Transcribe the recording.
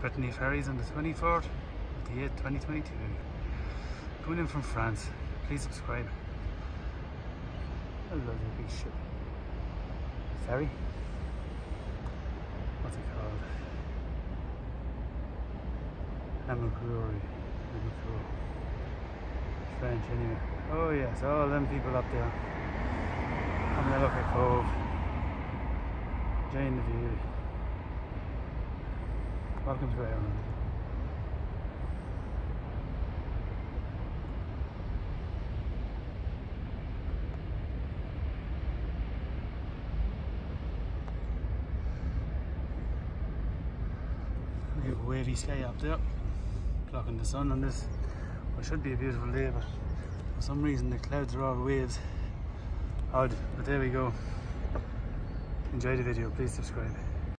Brittany Ferries on the 24th of the 8th, 2022. Coming in from France. Please subscribe. I love big ship. Ferry? What's it called? Amacrouri. Amacrouri. French anyway. Oh yes, all them people up there. Having a look at Cobh. Enjoying the view. Welcome to Ireland. We have a wavy sky up there, blocking the sun on this. What should be a beautiful day, but for some reason the clouds are all waves. Odd, but there we go. Enjoy the video, please subscribe.